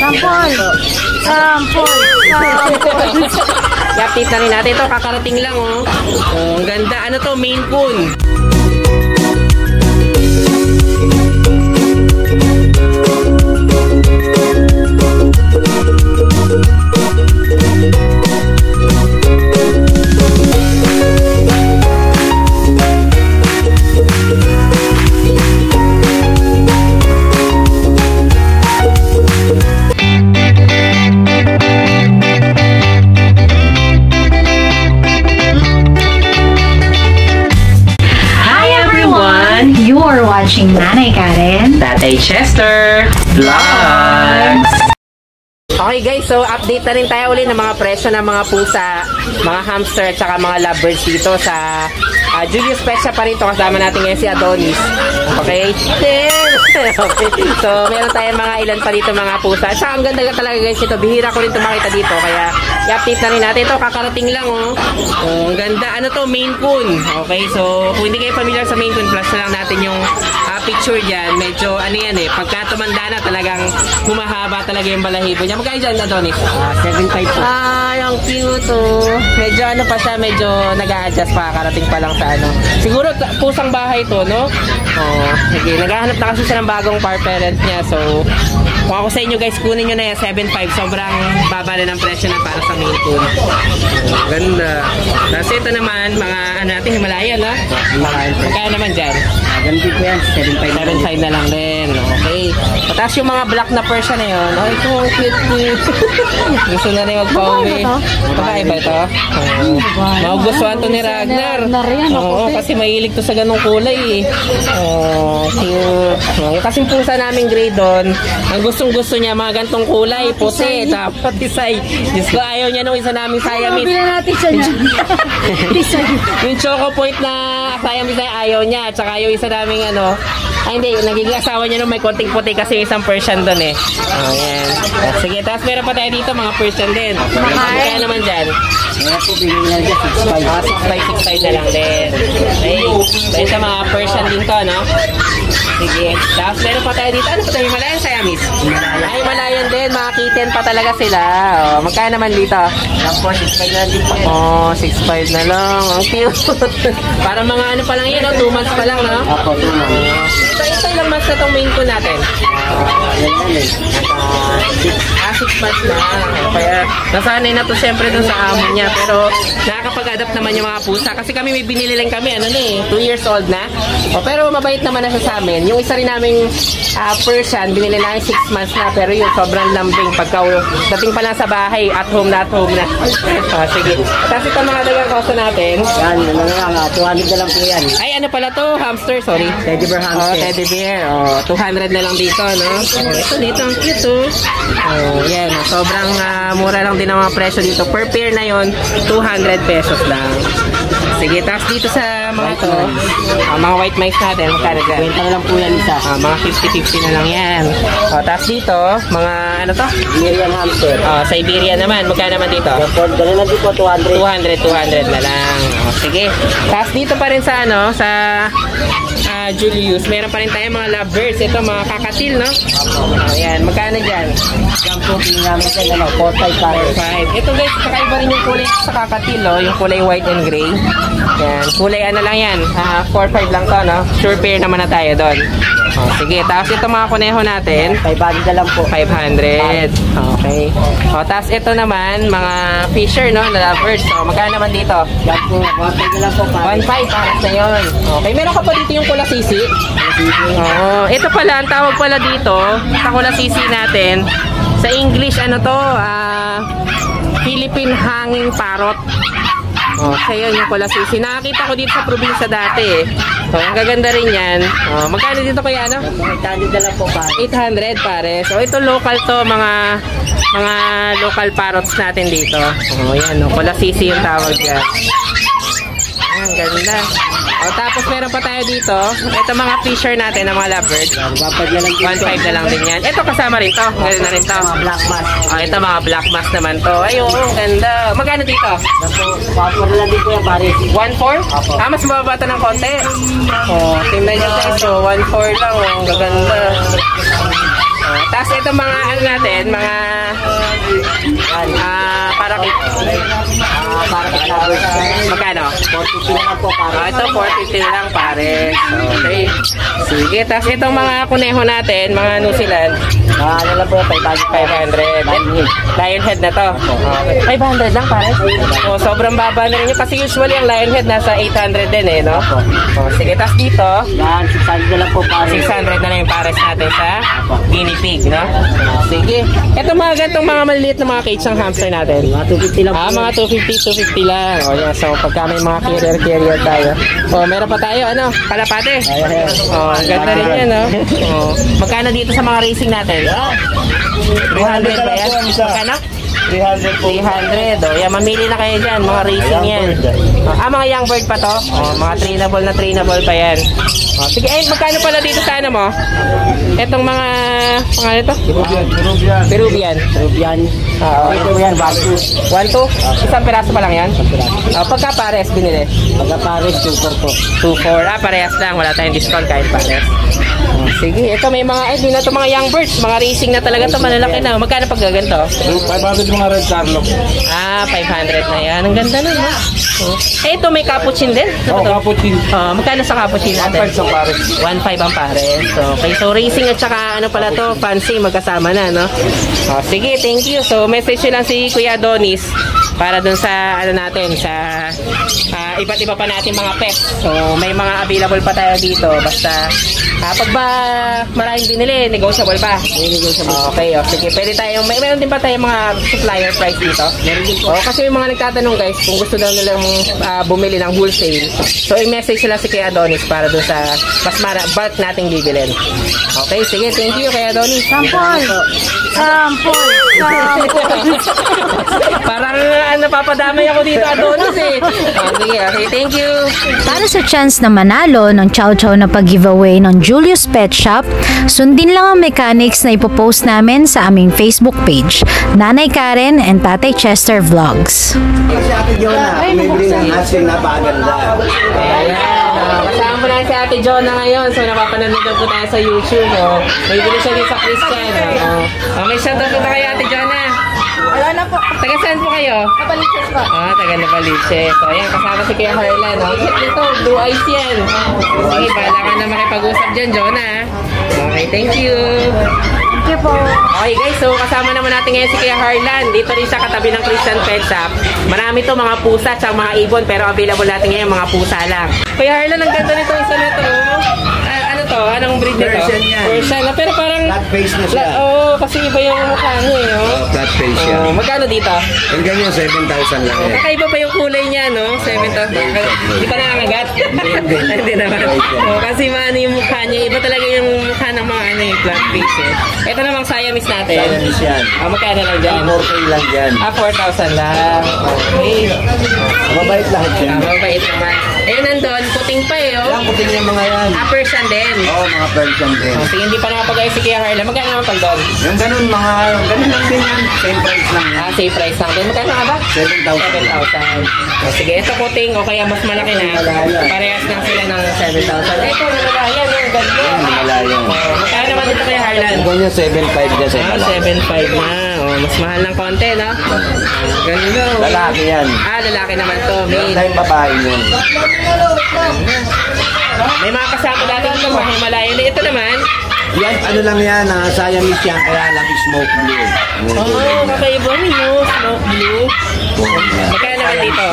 Sampol. Sampol. Sampol. I-update na rin natin. Ito, kakarating lang, oh. oh ang ganda. Ano to? Main Coon. Karen. Tatay Chester Vlogs! Okay guys, so update na rin tayo ulit ng mga presyo ng mga pusa, mga hamster at saka mga lovebirds dito sa uh, Julius Pet Shop pa rin ito. Kasama natin ngayon si Adonis. Okay? okay. So, meron tayong mga ilan pa dito mga pusa. At saka ang ganda talaga guys ito. Bihira ko rin ito makita dito. Kaya i-update na rin natin. Ito, kakarating lang oh. oh ang ganda. Ano to? Main Coon. Okay, so kung hindi kayo familiar sa Main Coon, plus na lang natin yung picture dyan. Medyo ano yan eh. Pagka tumanda na talagang humahaba talaga yung balahibo niya. Magkano dyan, Adonis? Ah, 7.5 po. Ay, ang cute oh. Medyo ano pa siya, medyo nag-a-adjust pa, karating pa lang sa ano. Siguro pusang bahay to, no? Oh, sige, naghahanap na kasi siya ng bagong par parent niya. So, kung ako sa inyo guys, kunin nyo na yan, 7.5. Sobrang baba na ng presyo na para sa main. Oh, ganda. Tapos ito naman, mga ano natin, Himalayan, ha? Magkano naman dyan? Ganun din po yan, 7.5. 7.5 na lang din. Okay. Tapos yung mga black na Persian na yun. Ay, ito cute cute. Gusto na rin magpa-uwi. Babae ba ito? Oo. Magugustuhan to ni Ragnar. Oo, kasi mahilig to sa ganong kulay eh. Oh, cute. Yung kasing pusa namin gray doon, ang gustong gusto niya mga gantong kulay, puti, dapat isay. Diyos ko, ayaw niya nung isa namin Siamese. Bilang natin siya niya. Tisay. yung choco point na na ayaw niya, at saka yung isa naming ano, ay hindi, nagiging asawa niya nung may konting puti kasi yung isang Persian doon eh. Oh, yan. Ah, Sige, tapos meron pa tayo dito mga Persian din. Kaya naman dyan. Kaya po, bigyan na dyan, 6.5. Ah, 6 na lang din. Okay. So, ito mga Persian din to, no? Sige. Tapos meron pa tayo dito. Ano pa tayo? Himalayan Siamese? Ay, Himalayan din. Mga kitten pa talaga sila. Oh, magkano naman dito? Lang po, 6.5 na yan. Oh, 6.5 na lang. Ang cute. Para mga ano pa lang yun, no? 2 months pa lang, no? Apo, ito na. Ito, ito ilang months na itong main ko natin? Ah, yan yan eh. 6 months na. Kaya nasanay na to siyempre dun sa amo niya. Pero nakakapag-adapt naman yung mga pusa. Kasi kami may binili lang kami, ano na eh, 2 years old na. O, pero mabait naman na siya sa amin. Yung isa rin naming ah, Persian, binili namin 6 months na. Pero yun, sobrang lambing. Pagka dating pa lang sa bahay, at home na at home na. Ah, sige. Tapos ito mga dagang kosto natin. Yan, ano na lang, ah, 200 na lang po yan. Ay, ano pala to? Hamster, sorry. Teddy bear Oh, hamster. teddy bear. Oh, 200 na lang dito, no? Oh, ito dito, ang cute, oh. Oh, yan. oh, Sobrang ah, mura lang din ang mga presyo dito. Per pair na yon 200 pesos lang. Sige, tapos dito sa mga to, ah, mga white mice natin, magkano dyan? Kwenta na lang po yan isa. Ah, mga 50-50 na lang yan. Oh, tapos dito, mga ano to? Miriam hamster. Oh, Siberia naman. Magkano naman dito? Report, ganun lang din po, 200. 200, 200 na lang. O, sige. Tapos dito pa rin sa ano, sa ah, Julius, meron pa rin tayo mga lovebirds. Ito, mga kakatil, no? Ayan, magkano dyan? Yan po, pinamit yan, ano, 4.5 pare. 5. Ito guys, kakaiba rin yung kulay sa kakatil, no? Yung kulay white and gray. Yan, kulay ano lang yan. Ah, 4-5 lang to, no? Sure pair naman na tayo doon. O, sige, tapos ito mga kuneho natin. 500 na lang po. 500. Okay. O, tapos ito naman, mga fisher, no? Na lovebirds. So, magkano naman dito? Yan po, 1.5 na lang po pare. 1.5 para sa yun. Okay, meron ka pa dito yung kula sisi. Oo, ito pala, ang tawag pala dito, sa kula sisi natin, sa English, ano to, ah, Philippine Hanging Parrot. Oh, yun yung kula sisi. Nakakita ko dito sa probinsya dati eh. So, ang gaganda rin yan. Oh, magkano dito kaya ano? 800 na po pare. 800 pare. So ito local to mga mga local parrots natin dito. Oh, yan, no. Kula sisi yung tawag diyan. Ang ganda. O, tapos meron pa tayo dito. Ito mga fisher natin ng mga lovebirds. Papadya lang din po. 1.5 na lang din yan. Ito kasama rin to. Ganun na rin to. Mga black mask. O, ito mga black mask naman to. Ay, oo, ang ganda. Magkano dito? Yan po, papor lang din po yan pare. 1.4? Apo. Ah, mas mababa to ng konti. O, tingnan nyo guys. So, 1.4 lang. Ang gaganda. Oh, tapos ito mga ano natin, mga ah para kay Ah, para kay lovers. magkano? 42 na lang po pare. Ah, ito 42 lang pare. Okay. Sige, tapos itong mga kuneho natin, mga New Zealand, Ah, ano lang po, 500. 500. Lion head na to. Okay. 500 lang pare. Oh, sobrang baba na rin yun kasi usually ang lion head nasa 800 din eh, no? Oh, sige, tapos dito, Yan, 600 na lang po pare. 600 na lang yung pares natin sa guinea pig, no? Sige. Ito mga gantong mga maliliit na mga cage ng hamster natin. Mga 250 lang. Ah, mga 250, 250 lang. O yan, so pagka may mga carrier-carrier tayo. O, meron pa tayo, ano, kalapate. O, ang ganda rin yan, no? O, magkano dito sa mga racing natin? 300 ba yan? Magkano? 300 po. 300. O, yan, mamili na kayo dyan. Mga racing yan. O, ah, mga young bird pa to? O, mga trainable na trainable pa yan. O, sige, eh, magkano pala dito sa ano mo? Etong mga, mga ito? Peruvian, Peruvian. Peruvian. Peruvian. Oo. Ito yan, bago. One, two? Isang piraso pa lang yan? O, pagka pares binili? Pagka pares, super po. 2-4. Ah, parehas lang. Wala tayong discount kahit parehas. Oh, sige, ito may mga, di na to mga young birds. Mga racing na talaga to malalaki na. Magkano pag gaganto? 500 yung mga red carlo. Ah, 500 na yan. Ang ganda nun, ha? Oh. Eh, ito may cappuccin din. Ano Oh, to? cappuccino. Oh, magkano sa cappuccin natin? 1.5 sa pares. 1.5 ang pares. So, okay, so racing at saka ano pala to, fancy, magkasama na, no? Oh, sige, thank you. So, message nyo lang si Kuya Adonis para dun sa, ano natin, sa ah, iba't iba pa natin mga pets. So, may mga available pa tayo dito. Basta, ah, pag ba maraming binili, negotiable pa. Okay, oh, sige. Pwede tayong, may meron din pa tayong mga supplier price dito. Meron din po. Oh, kasi may mga nagtatanong guys, kung gusto daw nilang ah, bumili ng wholesale. So, i-message nila si Kuya Adonis para dun sa mas mara, bulk nating bibilin. Okay, sige. Thank you, Kuya Adonis. Sampol! Sampol! Parang uh, napapadamay ako dito, Adonis eh. Oh, sige, okay. Thank you. Para sa chance na manalo ng Chow Chow na pag-giveaway ng Julius Pet Shop, sundin lang ang mechanics na ipopost namin sa aming Facebook page, Nanay Karen and Tatay Chester Vlogs. Jonah, bumibili ng asin napakaganda. Ayan. Uh, kasama lang si Ate Jonah ngayon. So, napapanood na po tayo sa YouTube. Oh. May bili siya din sa Christian. Oh. Oh, may shoutout po ba kayo, Ate Jonah? Wala na po. Taga saan po kayo? Napaliches po. Ah, taga Napaliches. So, ayan, kasama si Kuya Harlan. Oh. Nito, blue eyes yan. Sige, bahala ka na makipag-usap dyan, Jonah. Okay, thank you. Thank you po. Okay guys, so kasama naman natin ngayon si Kuya Harlan. Dito rin sa katabi ng Christian Pet Shop. Marami to mga pusa at mga ibon pero available natin ngayon mga pusa lang. Kuya Harlan, ang ganda nito isa na to. Ah, ano to? Anong breed nito? Persian yan. Persian. Ah, Pero parang... Flat face na siya. Oo, oh, kasi iba yung mukha niya eh. Oh. Oh, flat. Oh, magkano dito? Yung ganyan, 7,000 lang yan. kakaiba pa yung kulay niya, no? 7,000. Hindi pa nangangagat? Hindi. Hindi naman. Oh, kasi maano yung mukha niya. Iba talaga yung mukha ng mga ano yung flat face eh. Ito namang Siamese natin. Siamese yan. Ah, magkano lang dyan? 4K lang yan. Ah, 4,000 lang. Okay. Mabait lahat yan. Ah, mabait naman. Eh, nandun, puting puting yung mga yan. Ah, Persian din. Oo, mga Persian din. Oh, sige, hindi pa nakapag-ayos si Kuya Harlan. Magkano naman pag doon? Yung ganun, mga, ganun lang din yan. Same price lang yan. Ah, same price lang din. Magkano nga ba? 7,000. 7,000. Oh, sige, ito puting o kaya mas malaki na. Parehas lang sila ng 7,000. Eh, ito, malaya. Yung ganda. Yan, Malaya. Oh, magkano naman dito kay Harlan? Yung ganyan, 7,500 dyan sa Ah, Malaya. 7,500 na. Oh, mas mahal ng konti, no? Ah, Ganda. oh. Lalaki yan. Ah, lalaki naman to. Male. tayong babae yun. May mga kasama dati ito, mga Himalayan. Ito naman, Yan, ano lang yan, ah, Siamese yan, kaya lang smoke blue. oh, kakaiba niyo. Smoke blue. Magkano naman dito?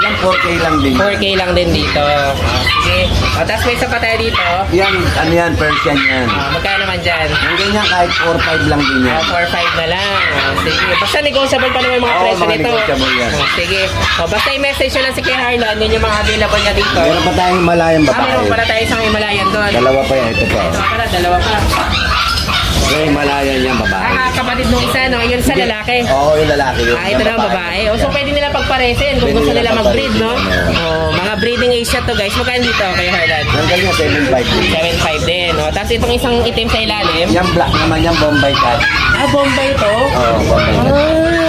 Yan, 4K lang din. 4K lang din dito. Ah, sige. O, tapos may isa pa tayo dito. Yan, ano yan, Persian yan. Ah, magkano naman dyan? Ang ganyan kahit 4-5 lang din yan. Ah, 4-5 na lang. Ah, sige. Basta negotiable pa naman yung mga Oo, presyo mga nito. negotiable yan. Ah, sige. O, basta i-message nyo lang si Kuya Harlan. Yun yung mga available niya dito. Meron pa tayong Himalayang Ah, meron babae. pala tayo isang Himalayan doon. Dalawa pa yan, ito pa. Ito pala, dalawa pa. Yung Himalayan yan, babae. Ah, kapatid nung isa, no? Yun sa lalaki. Oo, yung lalaki. Yung Ah, ito na ang babae. O, so pwede nila pagparesin kung Pwede gusto nila nila mag-breed, no? pagparesin, O, mga breeding age na to, guys. Magkano dito kay Harlan? Ang ganyan, 7.5 din. 7.5 din, no? Tapos itong isang itim sa ilalim. Yan black naman yan, Bombay cat. Ah, Bombay to? Oo, Bombay cat. Ah,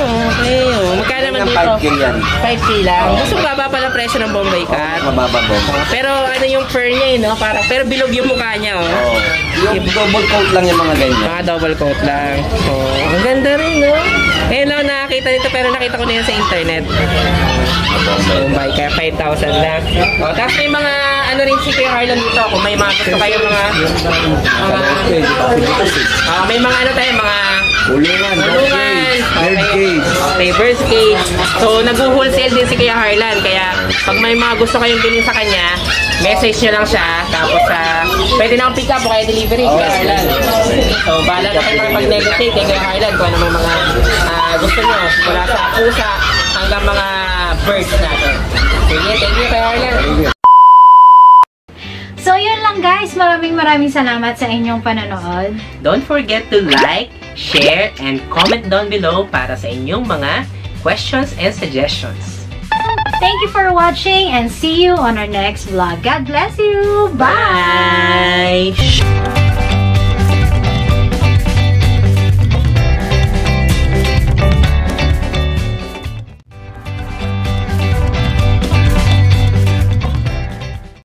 dito? 5K yan. 5K lang. Gusto baba pala presyo ng Bombay Cat. Mababa po. Pero ano yung fur niya eh, no? Parang, pero bilog yung mukha niya, oh. Oo. Yung double coat lang yung mga ganyan. Mga double coat lang. Oh, ang ganda rin, no? Ngayon lang nakakita nito pero nakita ko na yan sa internet. Bombay kaya 5,000 lang. Oh, tapos may mga ano rin si Kuya Harlan dito kung may mga gusto kayo mga mga Ah, may mga ano tayo, mga Kulungan, Tulungan. bird cage. Okay, bird cage. So, nag-wholesale din si Kuya Harlan. Kaya, pag may mga gusto kayong bilhin sa kanya, message nyo lang siya. Tapos, uh, pwede na akong pick up o kaya delivery, Kuya Harlan. So, bahala na kayo makipag-negotiate kay Kuya Harlan kung ano may mga ah, gusto nyo. Mula sa pusa hanggang mga birds natin. Sige, thank you, Kuya Harlan. Lang guys. Maraming maraming salamat sa inyong panonood. Don't forget to like, share, and comment down below para sa inyong mga questions and suggestions. Thank you for watching and see you on our next vlog. God bless you. Bye! Bye!